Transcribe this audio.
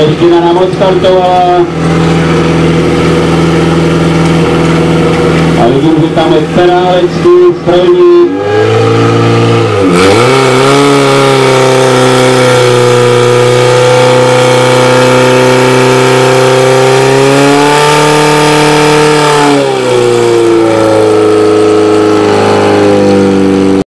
Aleština nám odstartovala. A vidím, že tam je Perálecký, strojník,